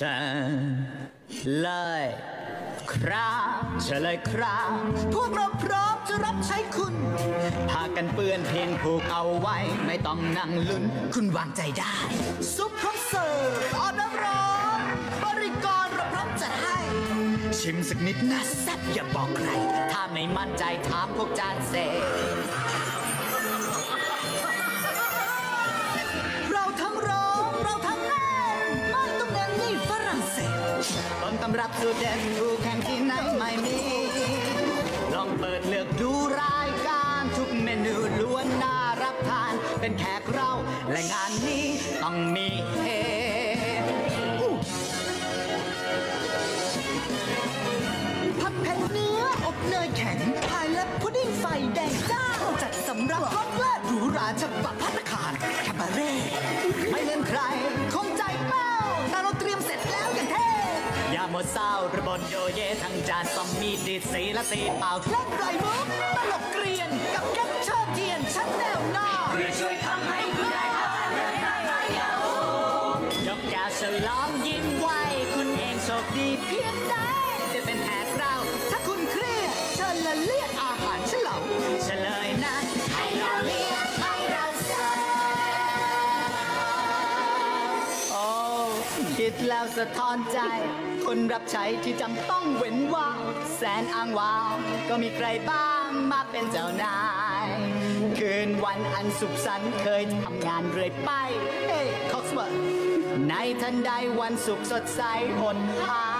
ฉันเลยครับเฉลยครับ พวกเราพร้อมจะรับใช้คุณพากันเปื้อนเพียงผูกเอาไว้ ไม่ต้องนั่งลุ้นคุณวางใจได้ ซุปพร้อมเสิร์ฟออเดอร์ร้อนบริกรเราพร้อมจัดให้ ชิมสักนิดนะแซ่บอย่าบอกใคร ถ้าไม่มั่นใจถามพวกจานเซ รับสูตรเด็ดคู่แข่งที่ไหนไม่มี ลองเปิดเลือกดูรายการทุกเมนูล้วนน่ารับทาน เป็นแขกเราและงานนี้ต้องมีเฮผัดเผ็ดเนื้ออบเนยแข็งพายและพุดดิ้งไฟแดงจ้าจัดสำรับรสเลิศหรูหราฉบับพัตตาคารคาบาเร่ ร้าระบนโยเยทั้งจานต้องมีดีดสีและตีเป่าเล่นไรมุกตลกเกรียนกับแก๊งเชิดเทียนชั้นแนวหน้าช่วยทำให้คุณได้ทานเรื่องได้ไม่เอายกแก้วฉลองยิ้มไว้คุณเองโชคดีเพียงใดจะเป็นแคิดแล้วสะท้อนใจ คนรับใช้ที่จำต้องเว้นว่างแสนอ้างว้างก็มีใครบ้างมาเป็นเจ้านาย คืนวันอันสุขสันต์เคยทำงานเรื่อยไปเฮ้คอกสเวิร์ในทันใดวันสุขสดใสหดหาย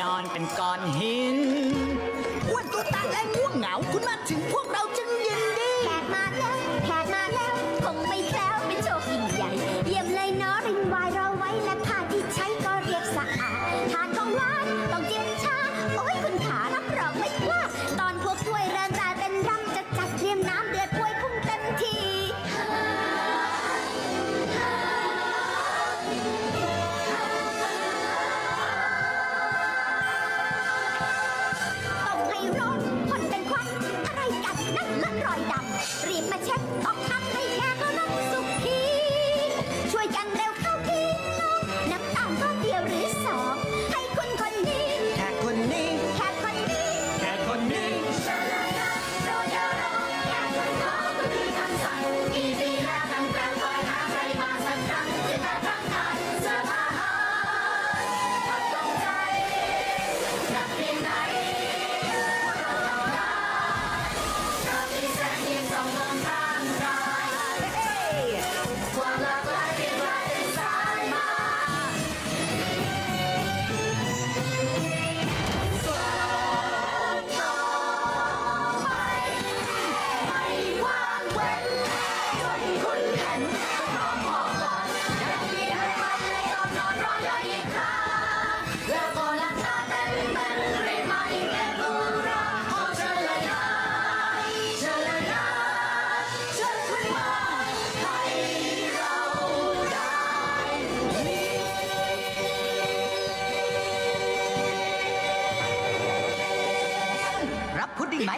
นอนเป็นก้อนหินอ้วนตัวตาและง่วงเหงา คุณมาถึงพวกเรา พุดดิไหม